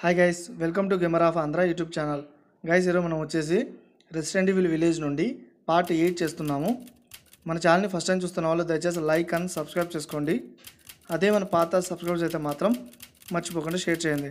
Hi guys welcome to gamer of Andhra YouTube channel guys ఈరోజు మనం వచ్చేసి resident will village నుండి part eight చేస్తున్నాము. మన ఛానల్ని ఫస్ట్ టైం చూస్తున్న వాళ్ళు దయచేసి లైక్ అండ్ సబ్స్క్రైబ్ చేసుకోండి. అదే మన పాత సబ్స్క్రైబ్ అయితే మాత్రం మర్చిపోకుండా షేర్ చేయండి.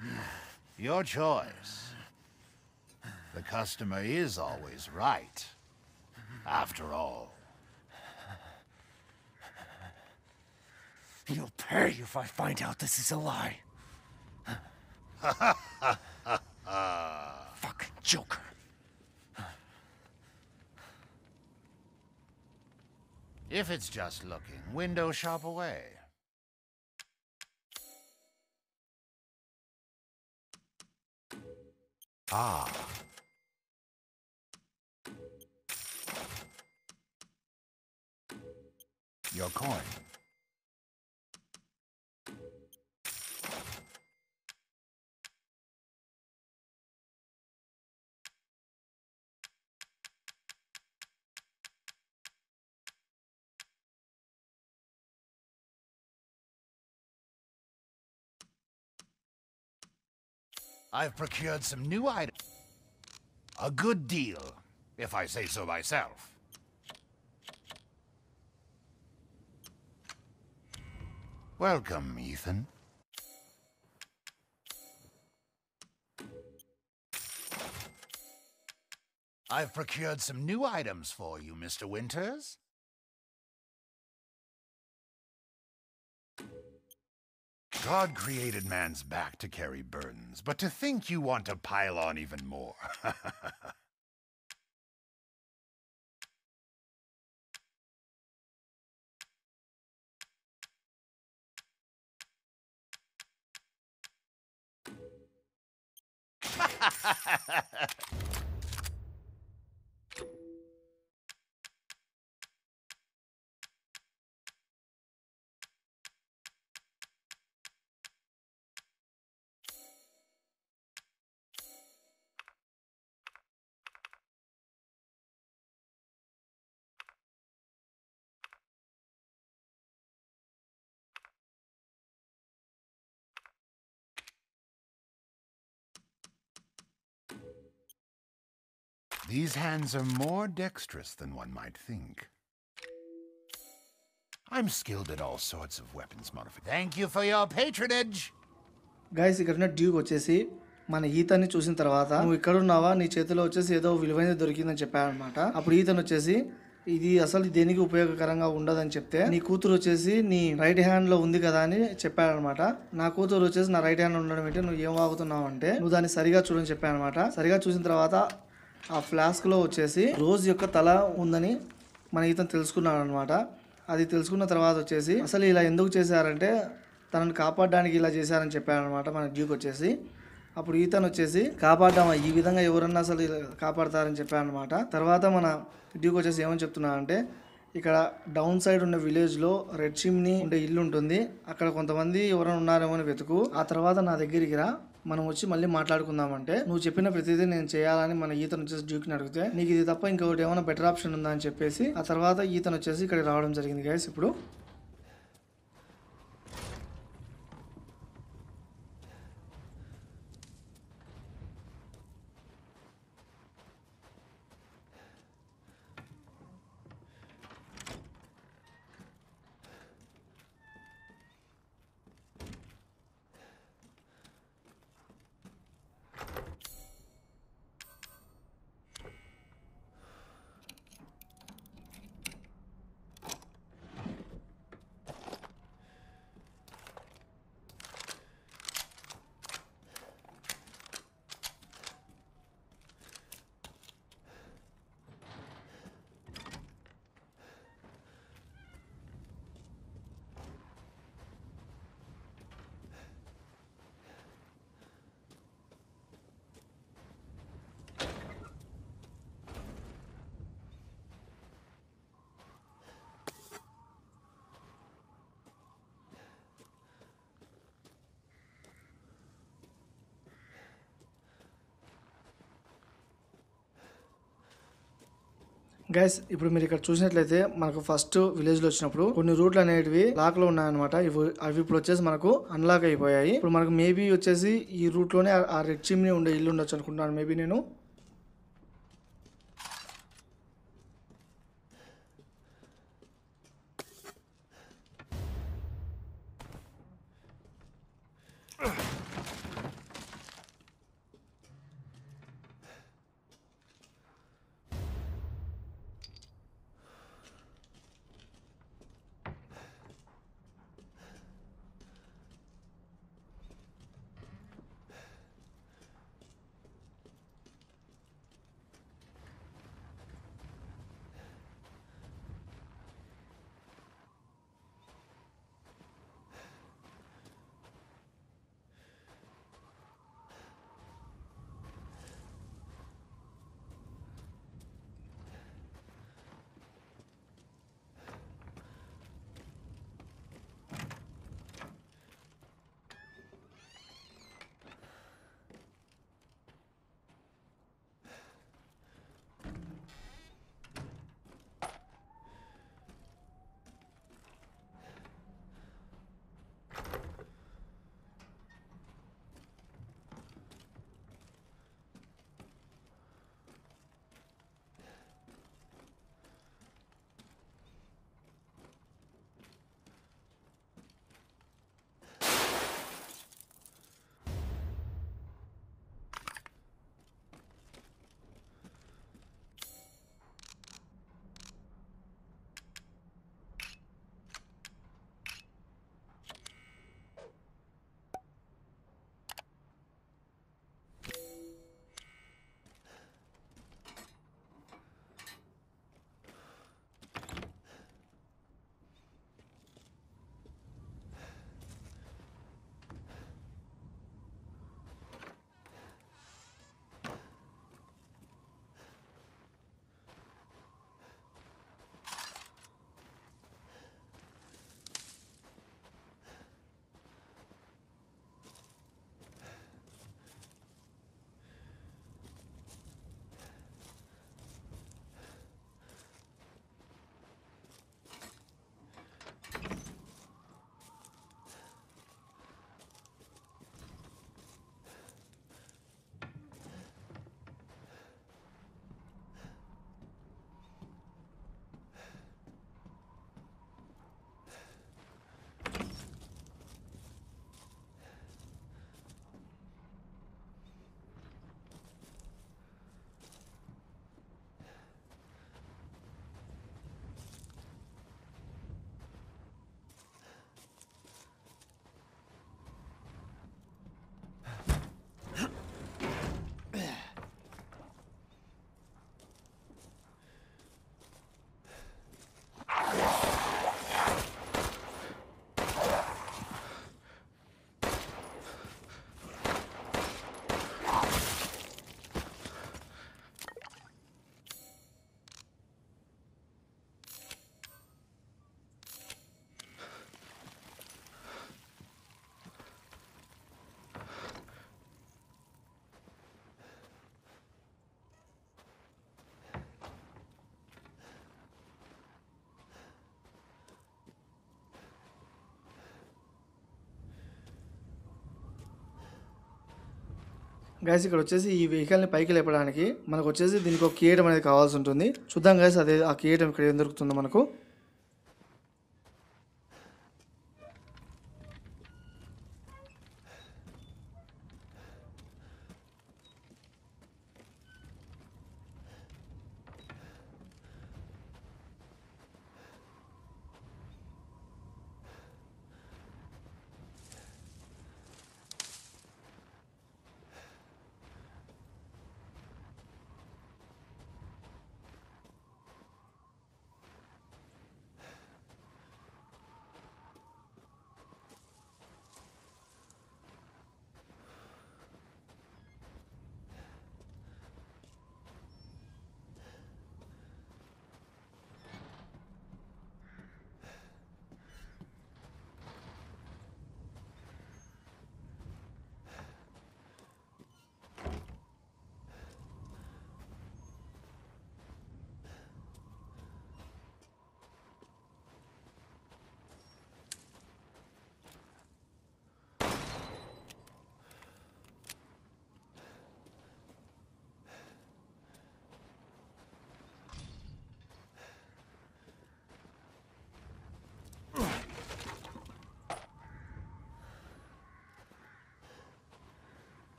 Your choice. The customer is always right. After all. You'll pay you if I find out this is a lie. Fucking joker. If it's just looking, window shop away. Ah. Your coin. I've procured some new items. A good deal, if I say so myself. Welcome, Ethan. I've procured some new items for you, Mr. Winters. God created man's back to carry burdens, but to think you want to pile on even more. These hands are more dexterous than one might think. I'm skilled at all sorts of weapons modification. Thank you for your patronage. Guys ఇక్కడ ఉన్న Duke వచ్చేసి మన ఈతని చూసిన తర్వాత నువ్వు ఇక్కడ ఉన్నావా నీ చేతిలో వచ్చేసి ఏదో విలువైనది దొరికిందని చెప్పాడనమాట అప్పుడు ఈతను వచ్చేసి ఇది అసలు దేనికి ఉపయోగకరంగా ఉండదని చెప్తే నీ కూతురు వచ్చేసి నీ రైట్ హ్యాండ్లో ఉంది కదా అని చెప్పాడనమాట నా కూతురు వచ్చేసి నా రైట్ హ్యాండ్ ఉండడం ఏంటి నువ్వు ఏం వాగుతున్నావు అంటే నువ్వు దాన్ని సరిగా చూడని చెప్పానమాట సరిగా చూసిన తర్వాత ఆ ఫ్లాస్క్లో వచ్చేసి రోజ్ యొక్క తల ఉందని మన ఈతను తెలుసుకున్నాడు అనమాట అది తెలుసుకున్న తర్వాత వచ్చేసి అసలు ఇలా ఎందుకు చేశారంటే తనను కాపాడడానికి ఇలా చేశారని చెప్పారనమాట మన డ్యూక్ వచ్చేసి. అప్పుడు ఈతను వచ్చేసి కాపాడడం ఈ విధంగా ఎవరన్నా అసలు ఇలా కాపాడతారని చెప్పారనమాట తర్వాత మన డ్యూక్ వచ్చేసి ఏమని చెప్తున్నానంటే ఇక్కడ డౌన్ సైడ్ ఉన్న విలేజ్లో రెడ్ చిమ్ని ఉండే ఇల్లు ఉంటుంది. అక్కడ కొంతమంది ఎవరైనా ఉన్నారేమో అని వెతుకు. ఆ తర్వాత నా దగ్గరికి రా. మనం వచ్చి మళ్ళీ మాట్లాడుకుందామంటే నువ్వు చెప్పిన ప్రతిదీ నేను చేయాలని మన ఈతను వచ్చేసి డ్యూక్ని అడిగితే నీకు ఇది తప్ప ఇంకొకటి ఏమైనా బెటర్ ఆప్షన్ ఉందా అని చెప్పేసి ఆ తర్వాత ఈతను వచ్చేసి ఇక్కడ రావడం జరిగింది గైస్ ఇప్పుడు గైస్ ఇప్పుడు మీరు ఇక్కడ చూసినట్లయితే మనకు ఫస్ట్ విలేజ్లో వచ్చినప్పుడు కొన్ని రూట్లు అనేటివి లాక్లో ఉన్నాయన్నమాట. ఇవి అవి ఇప్పుడు వచ్చేసి మనకు అన్లాక్ అయిపోయాయి. ఇప్పుడు మనకు మేబీ వచ్చేసి ఈ రూట్లోనే ఆ- ఆ రెడ్ చిమ్ని ఉండే ఇల్లు ఉండొచ్చు అనుకుంటున్నాను. మేబీ నేను గైస్ ఇక్కడ వచ్చేసి ఈ వెహికల్ని పైకి లేపడానికి మనకు వచ్చేసి దీనికి ఒక కిరీటం అనేది కావాల్సి ఉంటుంది. చూద్దాం గైస్ అదే ఆ కిరీటం ఇక్కడ ఏం దొరుకుతుందో మనకు.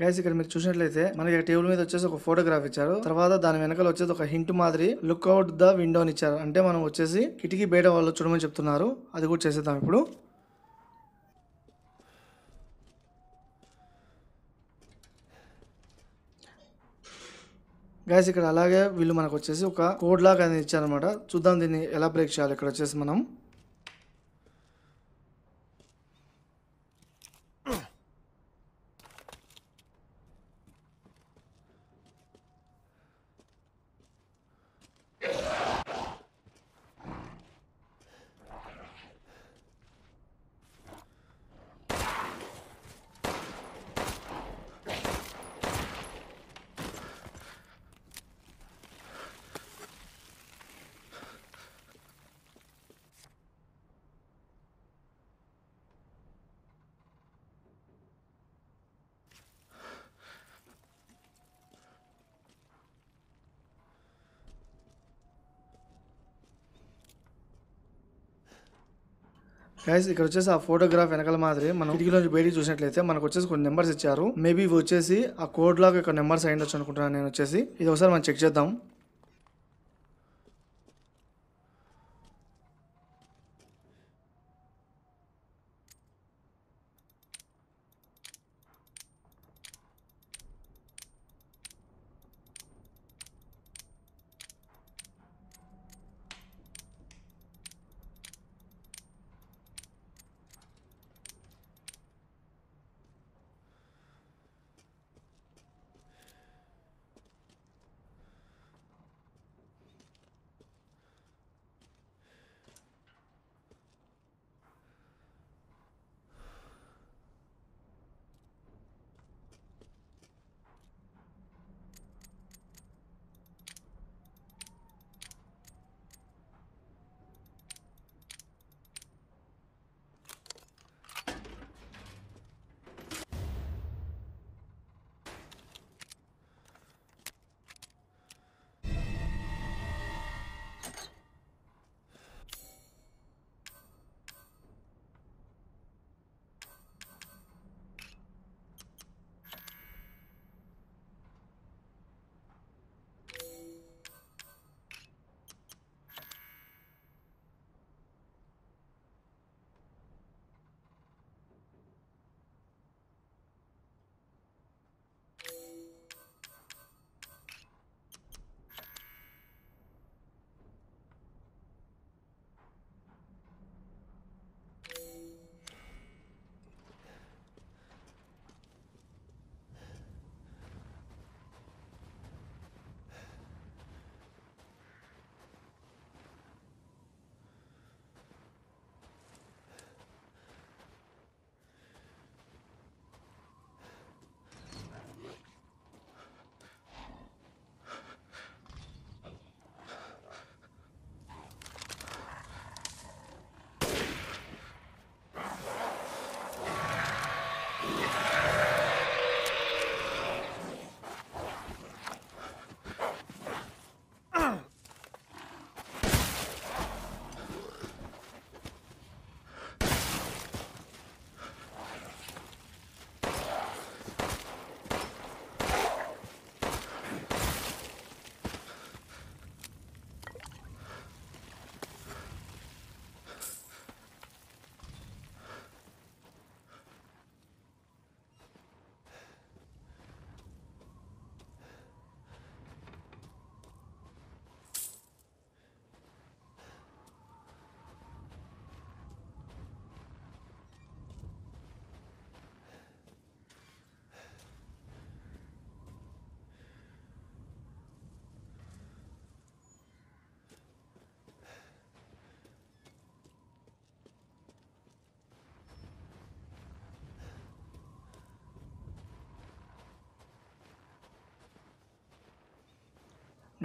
గైస్ ఇక్కడ మీరు చూసినట్లయితే మనకి టేబుల్ మీద వచ్చేసి ఒక ఫోటోగ్రాఫ్ ఇచ్చారు. తర్వాత దాని వెనకాల వచ్చేసి ఒక హింట్ మాదిరి లుక్ అవుట్ ద విండో అని ఇచ్చారు. అంటే మనం వచ్చేసి కిటికీ బయట వాళ్ళు చూడమని చెప్తున్నారు. అది కూడా చేసేద్దాం ఇప్పుడు. గైస్ ఇక్కడ అలాగే వీళ్ళు మనకు వచ్చేసి ఒక కోడ్ లాగా అనేది ఇచ్చారనమాట చూద్దాం దీన్ని ఎలా బ్రేక్ చేయాలి. ఇక్కడ వచ్చేసి మనం గైస్ ఇక్కడ వచ్చేసి ఆ ఫోటోగ్రాఫ్ వెనకాల మాదిరి మనం కిటికీలోంచి బయటికి చూసినట్లయితే మనకు వచ్చేసి కొన్ని నెంబర్స్ ఇచ్చారు. మేబీ వచ్చేసి ఆ కోడ్ లాగా ఇక్కడ నెంబర్స్ అయ్యిండొచ్చు అనుకుంటున్నాను నేను వచ్చేసి. ఇది ఒకసారి మనం చెక్ చేద్దాం.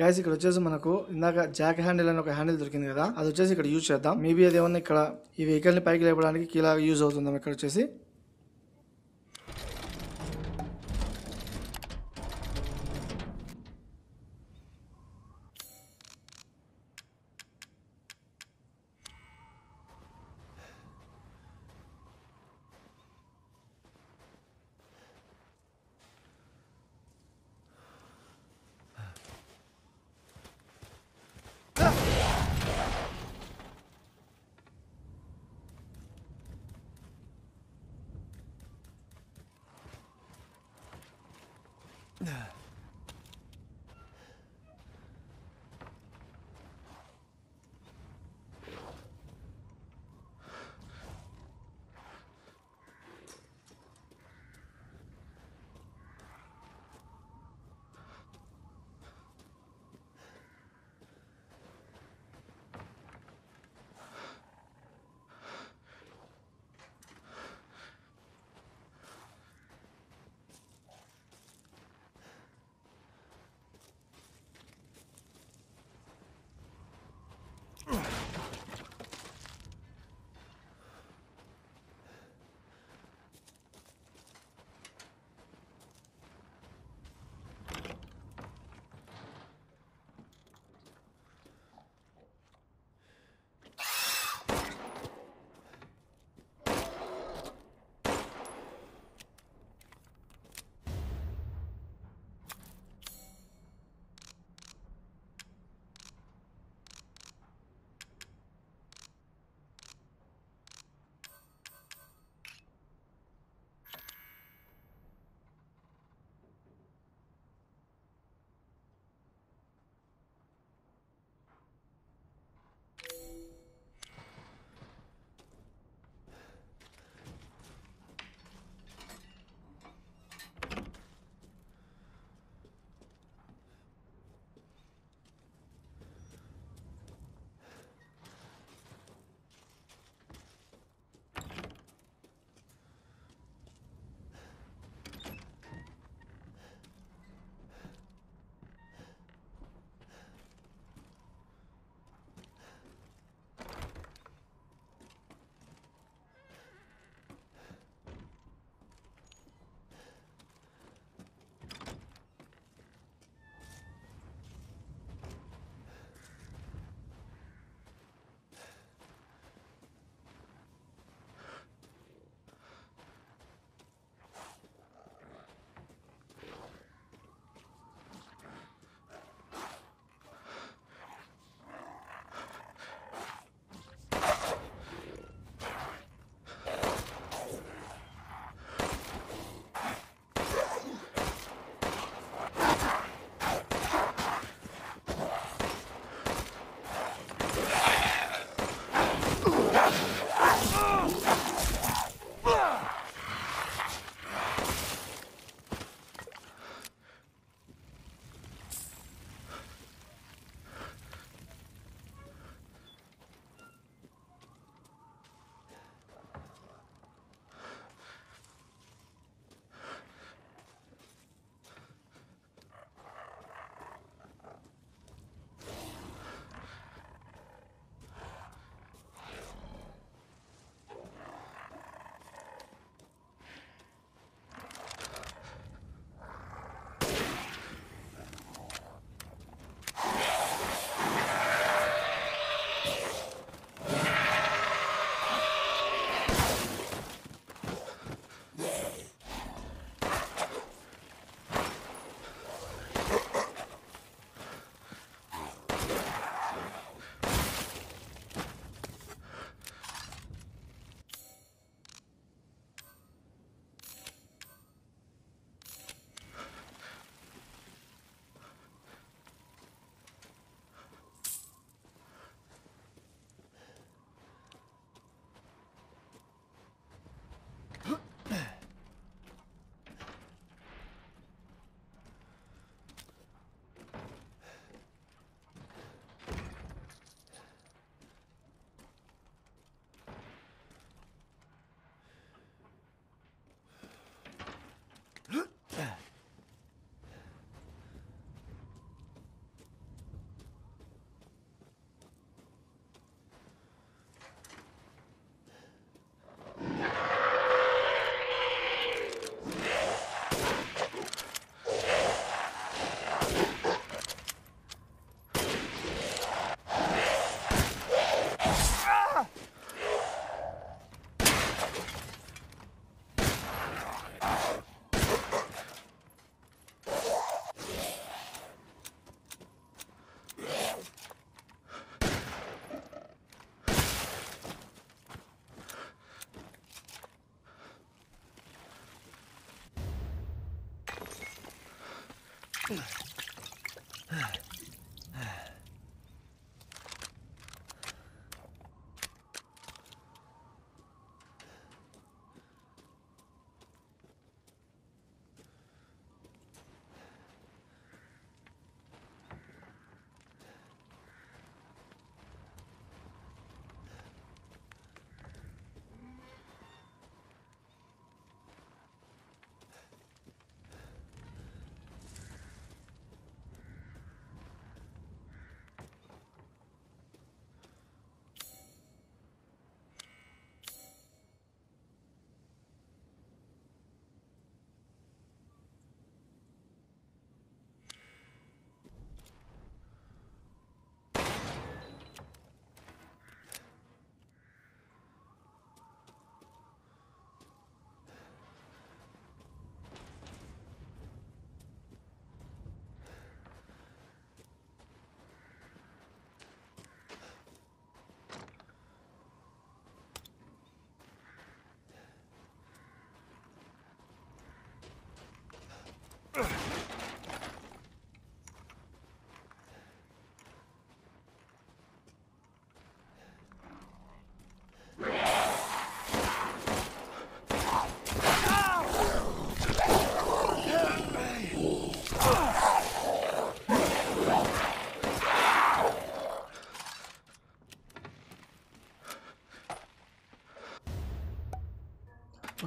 గైస్ ఇక్కడ వచ్చేసి మనకు ఇందాక జాక్ హ్యాండిల్ అని ఒక హ్యాండిల్ దొరికింది కదా అది వచ్చేసి ఇక్కడ యూజ్ చేద్దాం. మేబీ అది ఏమన్నా ఇక్కడ ఈ వెహికల్ని పైకి లేపడానికి కీలా యూజ్ అవుతుందాం ఇక్కడ వచ్చేసి. Yeah.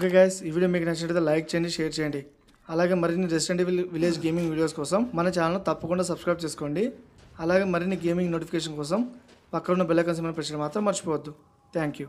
ఓకే గైస్ ఈ వీడియో మీకు నచ్చినట్లయితే లైక్ చేయండి షేర్ చేయండి. అలాగే మరిన్ని రెసిడెంట్ విలేజ్ గేమింగ్ వీడియోస్ కోసం మన ఛానల్ తప్పకుండా సబ్స్క్రైబ్ చేసుకోండి. అలాగే మరిన్ని గేమింగ్ నోటిఫికేషన్ కోసం పక్కన ఉన్న బెల్ ఐకాన్ మాత్రం మర్చిపోవద్దు. Thank you